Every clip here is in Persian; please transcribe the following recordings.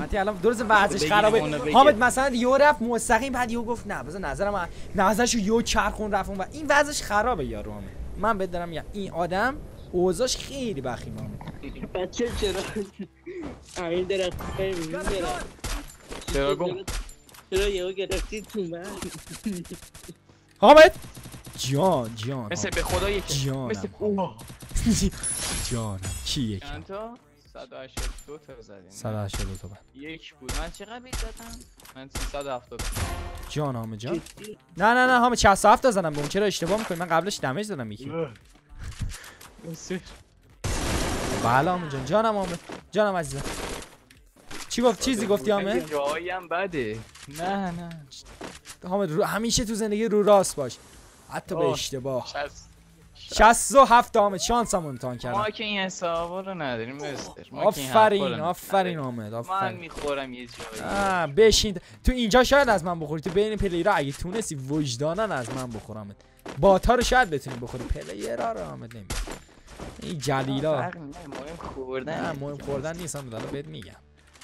متی الان درست وضعش خرابه. حامد مثلا یو رفت مستقیم بعد یو گفت نه بذار نظرم نظرشو یو چرخون رفت و این وضعش خرابه یارو حامد. من بهت دارم میگم این آدم اوضاعش خیلی بخیمه بچه چرا امین درخت چرا گم چرا یهو گرفتی تو من؟ حامد! جان جان. مثل به خدا یک جانم. مثل اوه جانم. کی یک 182 تا زدیم. 182 تا بعد یک بود. من چقدر بیت دادم من 370 جان حامد جان. نه نه نه حامد 67 تا زدم. به اون چرا اشتباه می‌کنی؟ من قبلش دمیج دادم یکی. بله حامد جان. جانم حامد. جانم عزیزم. چی گفت؟ چیزی گفتی حامد؟ جایی هم بده. نه نه. رو همیشه تو زندگی رو راست باش. حتی به. اشتباه. 67 تا حامد شانسم امتحان کردم. ما که این حسابا رو نداریم مستر آفرین آفرین نداریم. حامد من آفرین. می‌خورم یه جایی. آه بشین. تو اینجا شاید از من بخوری. تو بین پلیرها اگه تونستی وجدانن از من بخورم باتا رو شاید بتونی بخوری. پلیرها رو حامد نمی این جلیلا. مهم خوردن نه مهم خوردن نیست. هم دارم بهت میگم.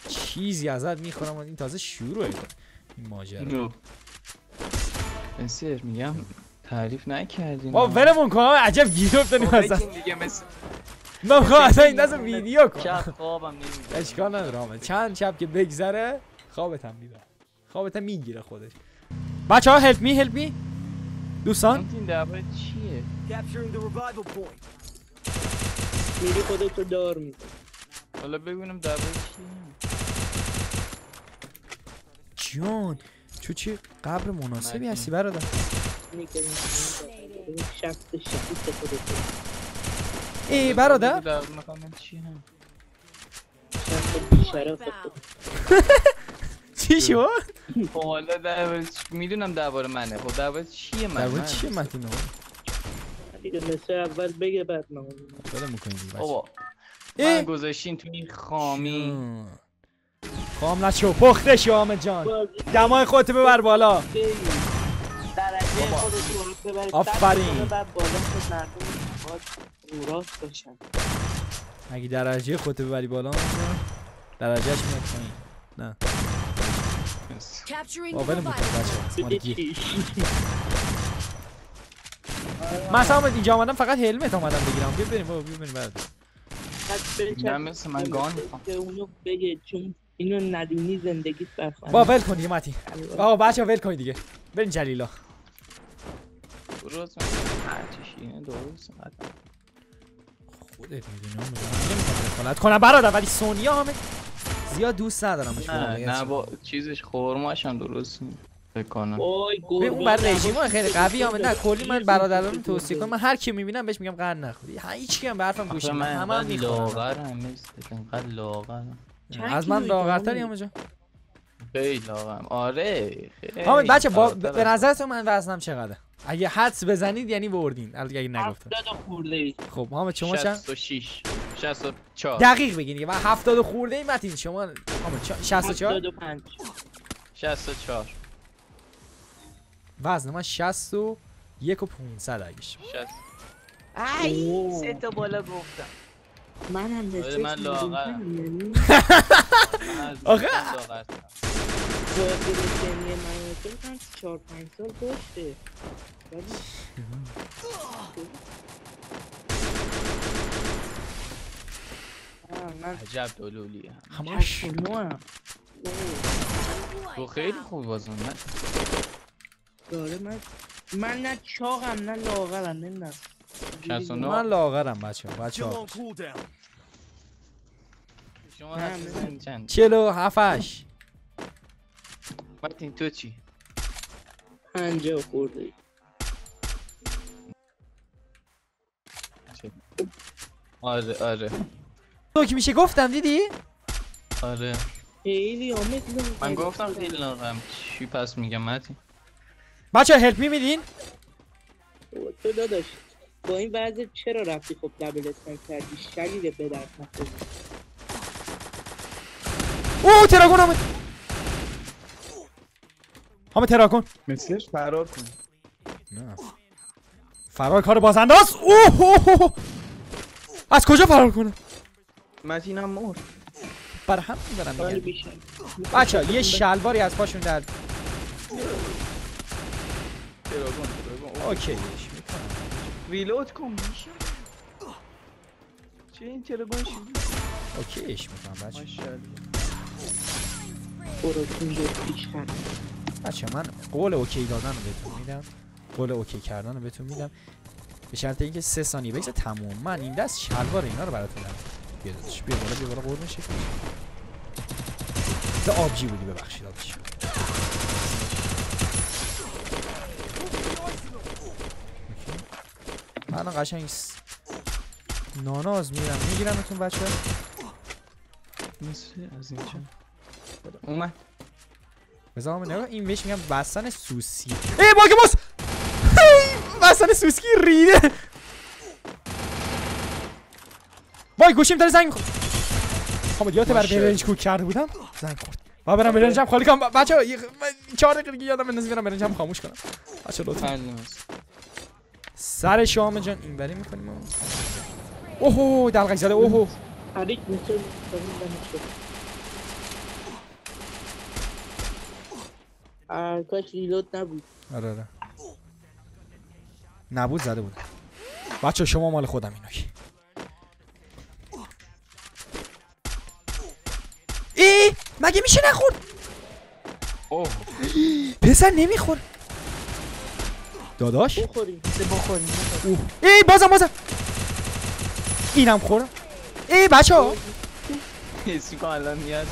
چیزی ازت می‌خورم. این تازه شروعه. این ماجرا. مستر میگم. تعریف نکردیم با ولمون کن عجب گیر افتادیم خب اصلا. دیگه مثل من می‌خوام اصلا این دست ویدیو کن. شب خوابم نمیاد اشکال نداره چند شب که بگذره خوابت هم می‌بره. خوابت هم می‌گیره خودش. بچه ها هلپ می هلپ می دوستان. این درباره چیه؟ Capturing the revival point. میری خودتو دار میزن حالا ببینم درباره چیه. جان تو چه قبر مناسبی. هستی برادر؟ شخص ای برادر در مقام چی شد خب حالا درباره چی- می‌دونم درباره منه خب درباره چیه من من- چیه متین آقا؟ دیگه مثل اول بگه بعد من می‌کنیم بابا. من گذاشتین تو این خامی خام نشو پخته شو حامد جان دمای خودتو ببر بالا باشن اگه درجه خودتو ببری بالا؟ می‌کنم، درجهش میاد پایین. نه. Capturing با the ولمون کن revival. بچه مال گیر چی؟ من اصلا آمد اینجا آمدم فقط هلمت آمدم بگیرم. بیا بریم بابا بیا بریم بعد. نه مثل من گان اونو بگه چون اینو ندونی زندگیت برفن با ول کن دیگه متی آقا بچه ول کن دیگه. بریم جلیلا. درست درست. خودت می‌دونی اون نمی‌خوام دخالت کنم برادر ولی سونیا همه زیاد دوست ندارمش نه واقعیت نه. با چیزش خورماش هم درست نیست. فکر کنم. وای ببین گربه. اون بر رژیم خیلی قوی همه نه کلی من برادران توصیه کنم. من هر کی می‌بینم بهش میگم قند نخوری. هیچ کی هم به حرفم گوش من همه هم مثل انقدر لاغرم. از من لاغرتری همه جا. خیلی لاغرم. آره خیلی بچه به نظرتون من وزنم چقدره؟ اگه حدس بزنید یعنی بردین. البته اگه نگفتم هفتاد خورده ای. خب حامد شما چند؟ 66 64 دقیق بگین دیگه. من 70 خورده ای متین. شما چا- 64 هفتاد و پنج. 64 وزن من 61 و 500 اگه. 60 ای، سه تا بالا گفتم. من هم آره، من لاغرم. یعنی من از آخه. من سنی من و تو هم. چهار پنج سال پشته ولی آه، من عجب دلولیه همش. هم. تو خیلی خوب بازم نه داره من من نه چاقم نه لاغرم نمی‌دونم. 69 من لاغرم بچه بچه ها. شما نه، چند؟ 47 متین تو چی پنجاه خورده. ای آره آره. تو که میشه گفتم دیدی؟ آره. خیلی آمد من گفتم خیلی لاغرم چی پس میگم متین؟ بچه هلپ می میدین؟ تو داداش با این وضع چرا رفتی خب دبل اسمک کردی؟ شلیل به درد نخور اوه تراکون آمد. همه تراکون مثلش فرار کن. نه. فرار کار بازنداز اوه اوه، اوه. از کجا فرار کنه؟ متین هم مرد. بر هم دیگه بیشتر. بچه یه شلواری از پاشون در می‌کنم. ریلود کن میشه؟ چه این تراگون شدی اوکیش می‌کنم بچه ماشاءالله. برو اینجا بیشتر بچه من قول اوکی دادن رو بهتون میدم. قول اوکی کردن رو بهتون میدم. به شرط اینکه سه ثانیه بگذره تموم. من این دست شلوار اینا رو براتون دارم. بیا داداش بیا بالا بیا بالا قربون شکل تو آبجی بودی ببخشید داداش اوکی. من قشنگ س- ناناز میرم. میگیرمتون بچه. مثل از اینجا. اومد. بذار من نگاه این بهش میگم بستن سوسی ای باگ ماس بستن سوسکی ریده. وای گوشیم داره زنگ می‌خورد. خب یادت ماشاءالله. برنج کوک کرده بودم؟ زنگ خورد. با برم برنجم خالی کنم. بچه چهار دقیقه دیگه یادم بندازی برم برنجم خاموش کنم. بچه لطفا. سر شام جان این بری می‌کنیم اوهو دلغک زده. اوهو کاش ریلود نبود. آره آره. نبود زده بود. بچه شما مال خودم اینا که ای مگه میشه نخورد؟ اوه. پسر نمیخور داداش. اوه. ای بازم بازم. اینم خورم. ای بچه ها الان میاد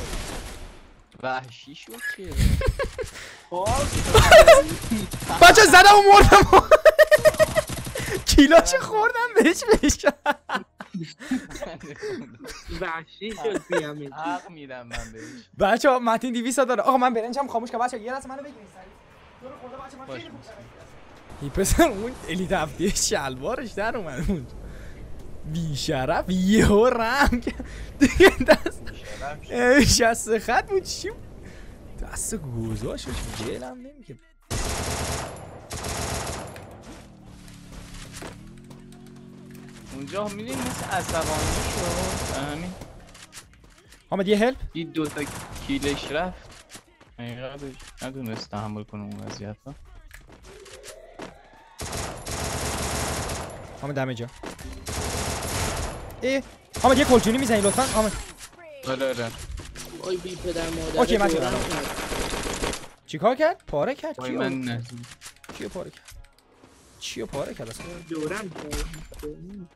وحشی شد که. بچه زدم و مردم کیلاچه خوردم؟ بهش بهش وحشی شد بیامه حق میدم من بهش. بچه ها متین دیویسا داره. آقا من برنجم خاموش کنم بچه یه لحظه منو بگیرید. باش این پسر اون الیت هفته شلوارش در اومد اون بیشرف یهو رم کرد. دیگه دست شست خط بود چی بود؟ دست گوزاشش دلم نمیگه. اونجا می‌دونی مثل عصبانی شد همین. حامد یه هلپ؟ دید دوتا کیلش رفت. حقیقتش ندونست تحمل کنه اون وضعیت رو. حامد دمه جا. ای حامد یه کلچونی می‌زنی لطفا. حامد. آره آره. وای بی پدر مادر اوکی، من. کرد. چیکار کرد؟ پاره کرد؟ کیو؟ من نه. کیو پاره کرد؟ چیو پاره کرد اصلا؟ دورم.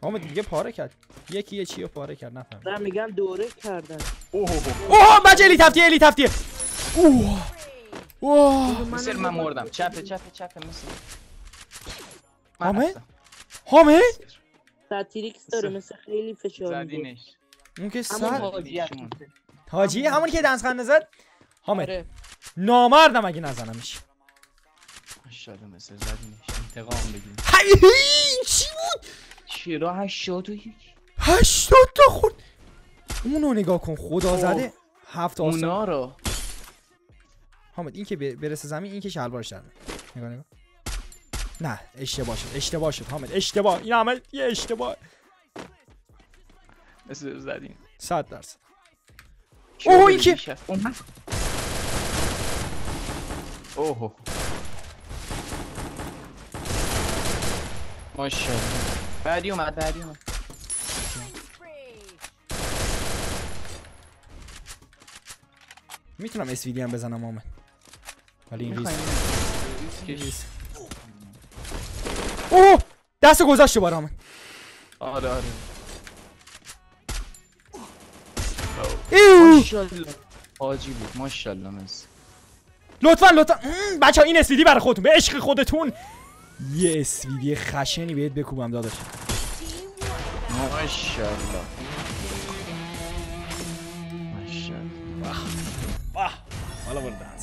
حامد دیگه پاره کرد. یکی یه چیو پاره کرد نفهم من میگم دوره کردن. اوه اوه بچه الی تفتیه الی تفتیه اوه. اوه. مثل من مردم. چپه چپه چپه مثل حامد؟ حامد؟ ساتیریکس داره مثل خیلی فشار میده. زدینش. اون که سر حاجی همونی که دنس خنده زد؟ حامد. آره. نامردم اگه نزنمش. ماشاءالله مثل زدینش انتقام بگیم هی، چی بود؟ چرا هشتاد و یک؟ هشتاد تا خورد. اونو نگاه کن خدا زده. هفت آسان اونا رو. حامد این که برسه زمین این که شلوارش در میاد. نگاه نگاه. نه اشتباه شد اشتباه شد حامد. اشتباه. این همه یه اشتباه. مثل زدین صد درصد. چرا اوه، این که- اوه ماشاءالله. بعدی اومد بعدی اومد. می‌تونم اسویدی هم بزنم حامد ولی این ریس اوه دست گذاشت حامد آره آره. ایو. ماشاءالله. حاجی بود ماشاءالله مثل لطفا لطفا. بچه ها این اسویدی برای خودتون به عشق خودتون. یه اسویدی خشنی بهت بکوبم داداش. ماشاءالله. ماشاءالله. حالا برو دنس خنده بزن